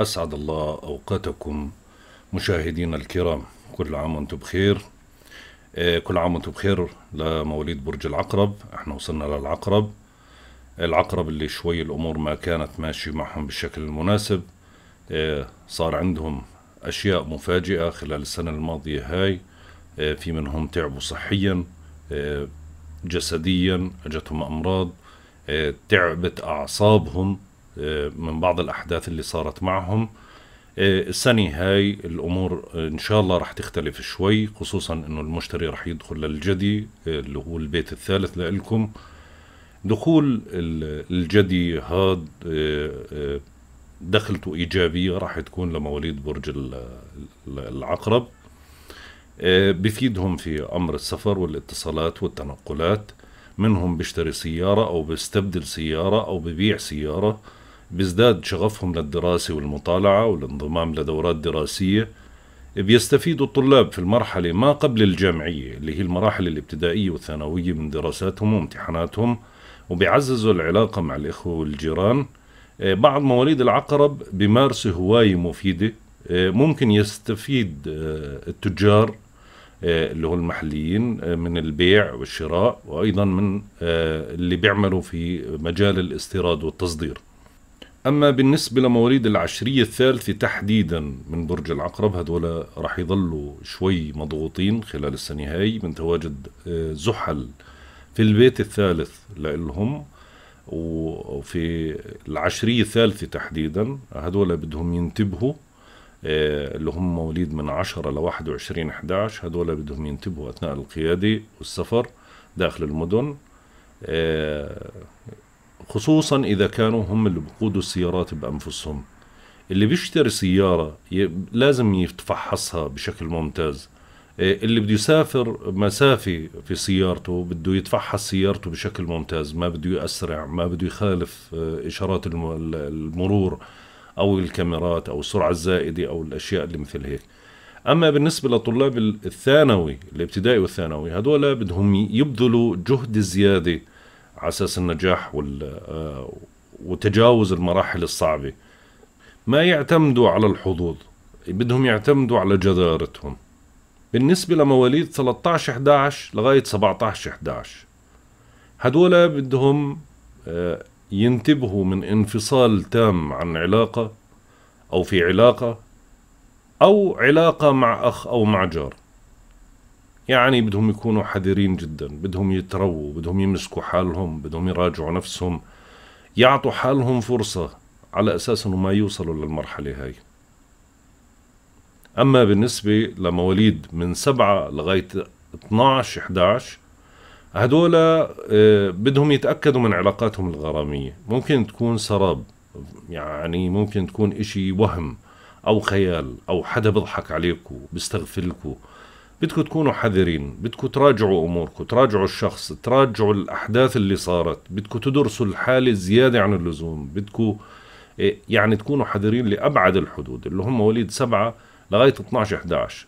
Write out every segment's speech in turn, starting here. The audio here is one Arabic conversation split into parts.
أسعد الله أوقاتكم مشاهدينا الكرام. كل عام وأنتم بخير. آه، كل عام وأنتم بخير لمواليد برج العقرب. إحنا وصلنا للعقرب. العقرب اللي شوي الأمور ما كانت ماشية معهم بالشكل المناسب. آه، صار عندهم أشياء مفاجئة خلال السنة الماضية هاي. آه، في منهم تعبوا صحيا جسديا أجتهم أمراض. تعبت أعصابهم. من بعض الأحداث اللي صارت معهم. السنة هاي الأمور إن شاء الله رح تختلف شوي خصوصا إنه المشتري رح يدخل للجدي اللي هو البيت الثالث لإلكم. دخول الجدي هاد دخلته إيجابية راح تكون لمواليد برج العقرب. بفيدهم في أمر السفر والاتصالات والتنقلات. منهم بيشتري سيارة أو بيستبدل سيارة أو ببيع سيارة. بيزداد شغفهم للدراسة والمطالعة والانضمام لدورات دراسية بيستفيدوا الطلاب في المرحلة ما قبل الجامعية اللي هي المراحل الابتدائية والثانوية من دراساتهم وامتحاناتهم وبيعززوا العلاقة مع الإخوة والجيران. آه، بعض مواليد العقرب بيمارسوا هواية مفيدة آه، ممكن يستفيد آه، التجار اللي هو المحليين من البيع والشراء وأيضا من اللي بيعملوا في مجال الاستيراد والتصدير. أما بالنسبة لمواليد العشرية الثالثة تحديدا من برج العقرب هذول راح يظلوا شوي مضغوطين خلال السنة هاي من تواجد آه، زحل في البيت الثالث لإلهم وفي العشرية الثالثة تحديدا هذول بدهم ينتبهوا آه، اللي هم مواليد من 10 ل 21 11 هذول بدهم ينتبهوا أثناء القيادة والسفر داخل المدن آه، خصوصا إذا كانوا هم اللي بقودوا السيارات بأنفسهم. اللي بيشتري سيارة لازم يتفحصها بشكل ممتاز. إيه، اللي بده يسافر مسافة في سيارته بده يتفحص سيارته بشكل ممتاز. ما بده يأسرع ما بده يخالف إيه، إشارات المرور أو الكاميرات أو السرعة الزائدة أو الأشياء اللي مثل هيك. أما بالنسبة لطلاب الثانوي الابتدائي والثانوي هذول بدهم يبذلوا جهد زيادة على أساس النجاح آه، وتجاوز المراحل الصعبة. ما يعتمدوا على الحظوظ بدهم يعتمدوا على جدارتهم. بالنسبة لمواليد 13 11 لغاية 17 11 هدول بدهم آه، ينتبهوا من انفصال تام عن علاقة أو في علاقة أو علاقة مع أخ أو مع جار. يعني بدهم يكونوا حذرين جدا بدهم يترووا بدهم يمسكوا حالهم بدهم يراجعوا نفسهم يعطوا حالهم فرصة على أساس أنه ما يوصلوا للمرحلة هاي. أما بالنسبة لمواليد من سبعة لغاية 12 11 هدول آه، بدهم يتأكدوا من علاقاتهم الغرامية. ممكن تكون سراب يعني ممكن تكون إشي وهم أو خيال أو حدا بيضحك عليكم بيستغفلكم بدكم تكونوا حذرين بدكم تراجعوا أموركم تراجعوا الشخص تراجعوا الأحداث اللي صارت بدكم تدرسوا الحاله زياده عن اللزوم بدكم إيه، يعني تكونوا حذرين لأبعد الحدود اللي هم مواليد سبعة لغاية 12 11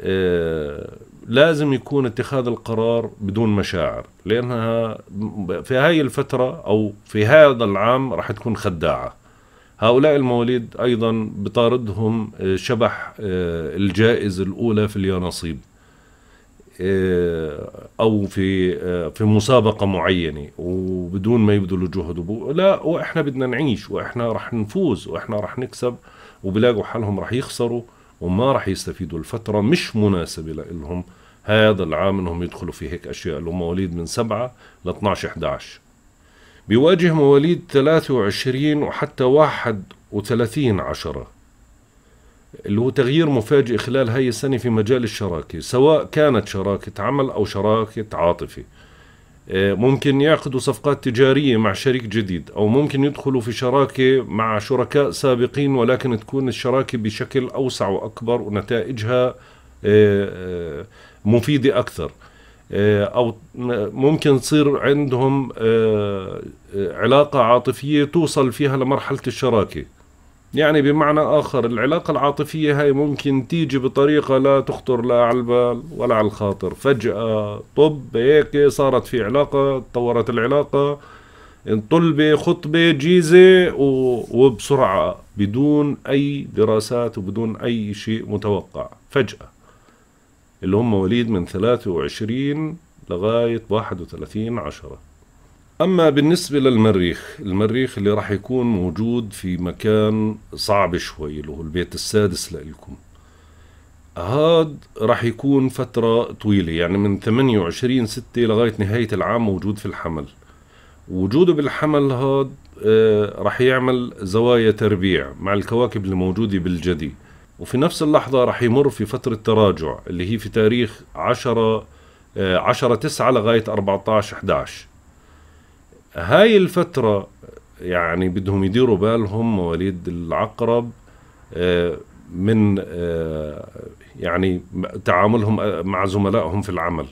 إيه لازم يكون اتخاذ القرار بدون مشاعر لأنها في هاي الفترة أو في هذا العام راح تكون خداعة. هؤلاء المواليد أيضا بطاردهم آه، شبح آه، الجائزة الأولى في اليانصيب آه، أو في في مسابقة معينة وبدون ما يبذلوا جهد لا وإحنا بدنا نعيش وإحنا رح نفوز وإحنا رح نكسب وبلاقوا حالهم رح يخسروا وما رح يستفيدوا الفترة مش مناسبة لهم هذا العام إنهم يدخلوا في هيك أشياء اللي هم مواليد من 7 ل 12 11 بيواجه مواليد 23 وحتى 31 عشرة. اللي هو تغيير مفاجئ خلال هاي السنة في مجال الشراكة سواء كانت شراكة عمل أو شراكة عاطفة آه، ممكن يعقدوا صفقات تجارية مع شريك جديد أو ممكن يدخلوا في شراكة مع شركاء سابقين ولكن تكون الشراكة بشكل أوسع وأكبر ونتائجها آه، آه، مفيدة أكثر. أو ممكن تصير عندهم آه، آه، علاقة عاطفية توصل فيها لمرحلة الشراكة. يعني بمعنى آخر العلاقة العاطفية هاي ممكن تيجي بطريقة لا تخطر لا على البال ولا على الخاطر. فجأة طب هيك صارت في علاقة تطورت العلاقة طلبة خطبة جيزة وبسرعة بدون أي دراسات وبدون أي شيء متوقع. فجأة. اللي هم مواليد من 23 لغاية 31 عشرة. أما بالنسبة للمريخ المريخ اللي راح يكون موجود في مكان صعب شوي اللي هو البيت السادس لإلكم. هاد راح يكون فترة طويلة يعني من 28 ستة لغاية نهاية العام موجود في الحمل. وجوده بالحمل هاد آه راح يعمل زوايا تربيع مع الكواكب اللي موجودة بالجدي. وفي نفس اللحظة راح يمر في فترة تراجع اللي هي في تاريخ 10 آه 10 9 لغاية 14 11 هاي الفترة يعني بدهم يديروا بالهم مواليد العقرب آه من آه يعني تعاملهم مع زملائهم في العمل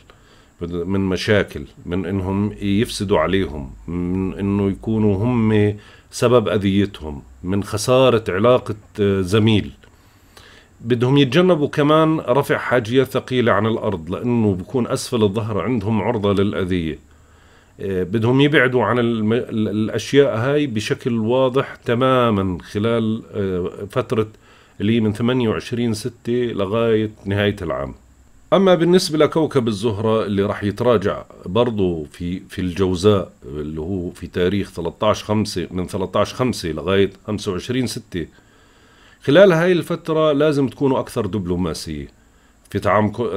من مشاكل من إنهم يفسدوا عليهم من إنه يكونوا هم سبب أذيتهم من خسارة علاقة زميل. بدهم يتجنبوا كمان رفع حاجيات ثقيلة عن الأرض لأنه بيكون أسفل الظهر عندهم عرضة للأذية. بدهم يبعدوا عن الأشياء هاي بشكل واضح تماما خلال فترة اللي هي من 28 6 لغاية نهاية العام. أما بالنسبة لكوكب الزهرة اللي راح يتراجع برضه في في الجوزاء اللي هو في تاريخ 13 5 من 13 5 لغاية 25 6 خلال هاي الفترة لازم تكونوا أكثر دبلوماسية في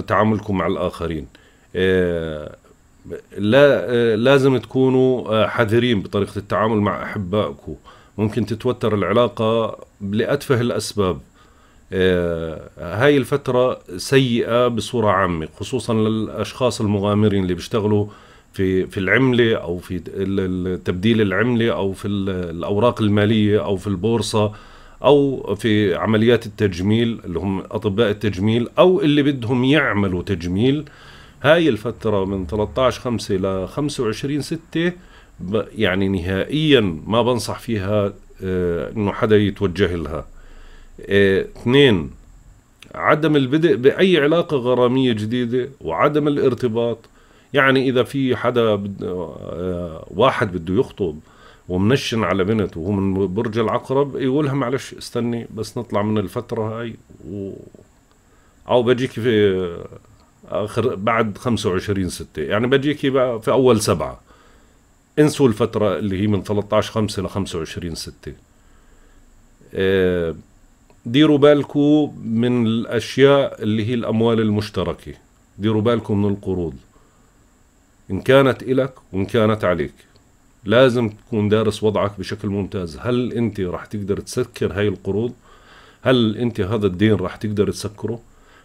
تعاملكم مع الآخرين. لا لازم تكونوا حذرين بطريقة التعامل مع أحبائكم. ممكن تتوتر العلاقة لأتفه الأسباب. آه، هاي الفترة سيئة بصورة عامة خصوصا للأشخاص المغامرين اللي بيشتغلوا في في العملة أو في تبديل العملة أو في الأوراق المالية أو في البورصة. أو في عمليات التجميل اللي هم أطباء التجميل أو اللي بدهم يعملوا تجميل. هاي الفترة من 13 5 ل 25 6 يعني نهائيا ما بنصح فيها آه، إنه حدا يتوجه لها. اثنين عدم البدء بأي علاقة غرامية جديدة وعدم الارتباط. يعني إذا في حدا بد... آه، واحد بده يخطب ومنشن على بنت وهو من برج العقرب يقولها معلش استني بس نطلع من الفترة هاي. و... أو بجيك في آخر بعد 25 ستة. يعني بجيكي في أول سبعة. انسوا الفترة اللي هي من 13 5 ل 25 ستة. ديروا بالكم من الأشياء اللي هي الأموال المشتركة. ديروا بالكم من القروض. إن كانت إلك وإن كانت عليك. لازم تكون دارس وضعك بشكل ممتاز. هل أنت راح تقدر تسكر هاي القروض؟ هل أنت هذا الدين راح تقدر تسكره؟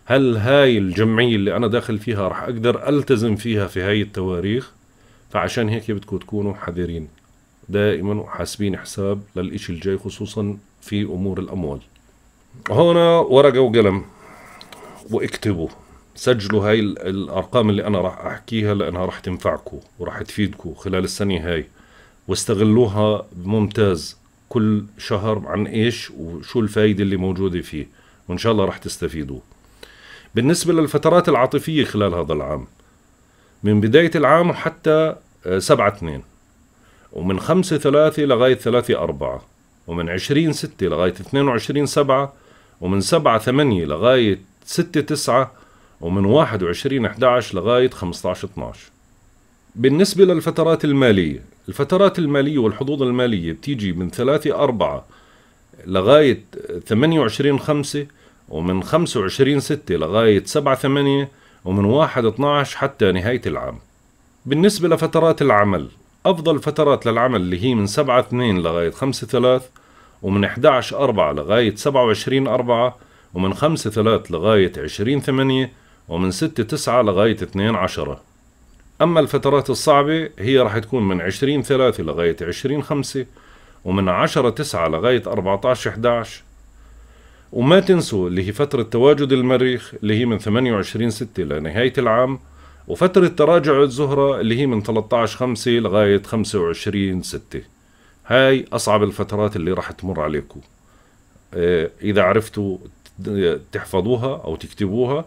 هل هاي الجمعية اللي أنا داخل فيها راح أقدر ألتزم فيها في هاي التواريخ؟ فعشان هيك بدكم تكونوا حذرين دائما وحاسبين حساب للإشي الجاي خصوصا في أمور الأموال. هنا ورقة وقلم واكتبوا. سجلوا هاي الأرقام اللي أنا راح أحكيها لأنها راح تنفعكم وراح تفيدكم خلال السنة هاي. واستغلوها ممتاز كل شهر عن إيش وشو الفايدة اللي موجودة فيه. وإن شاء الله راح تستفيدوا. بالنسبة للفترات العاطفية خلال هذا العام من بداية العام وحتى آه، سبعة اثنين ومن خمسة ثلاثة لغاية ثلاثة أربعة ومن عشرين ستة لغاية اثنين وعشرين سبعة ومن سبعة ثمانية لغاية ستة تسعة ومن واحد وعشرين أحد لغاية خمسة عشر اتناش بالنسبة للفترات المالية الفترات المالية والحظوظ المالية بتيجي من ثلاثة أربعة لغاية ثمانية وعشرين خمسة ومن خمسة وعشرين ستة لغاية سبعة ثمانية ومن واحد اتناش حتى نهاية العام. بالنسبة لفترات العمل أفضل فترات للعمل اللي هي من سبعة اثنين لغاية خمسة ثلاث ومن 11 أربعة لغاية 27 أربعة ومن 5 3 لغاية 20 8 ومن 6 9 لغاية 2 10 أما الفترات الصعبة هي راح تكون من 20 3 لغاية 20 5 ومن 10 9 لغاية 14 11 وما تنسوا اللي هي فترة تواجد المريخ اللي هي من 28 6 لنهاية العام وفترة تراجع الزهرة اللي هي من 13 5 لغاية 25 6 هاي أصعب الفترات اللي راح تمر عليكم. آه، إذا عرفتوا تحفظوها أو تكتبوها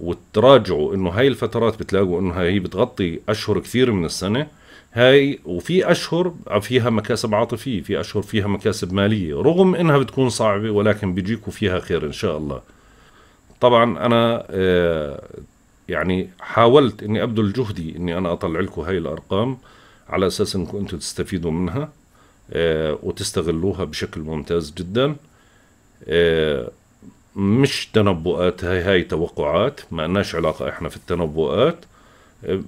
وتراجعوا إنه هاي الفترات بتلاقوا إنه هي بتغطي أشهر كثير من السنة. هاي وفي أشهر فيها مكاسب عاطفية في أشهر فيها مكاسب مالية رغم إنها بتكون صعبة ولكن بيجيكوا فيها خير إن شاء الله. طبعا أنا آه، يعني حاولت إني أبذل جهدي إني أنا أطلع لكم هاي الأرقام على أساس إنكم أنتم تستفيدوا منها آه، وتستغلوها بشكل ممتاز جدا. آه، مش تنبؤات هاي هاي توقعات ما لناش علاقة إحنا في التنبؤات.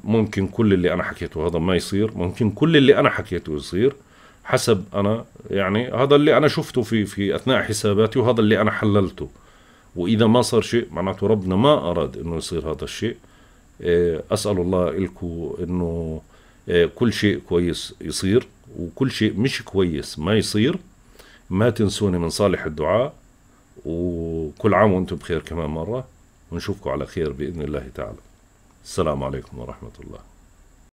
ممكن كل اللي أنا حكيته هذا ما يصير ممكن كل اللي أنا حكيته يصير حسب أنا يعني هذا اللي أنا شفته في في أثناء حساباتي وهذا اللي أنا حللته. وإذا ما صار شيء معناته ربنا ما أراد إنه يصير هذا الشيء. آه، أسأل الله لكم إنه آه، كل شيء كويس يصير. وكل شيء مش كويس ما يصير. ما تنسوني من صالح الدعاء. وكل عام وأنتم بخير كمان مرة. ونشوفكم على خير بإذن الله تعالى. السلام عليكم ورحمة الله.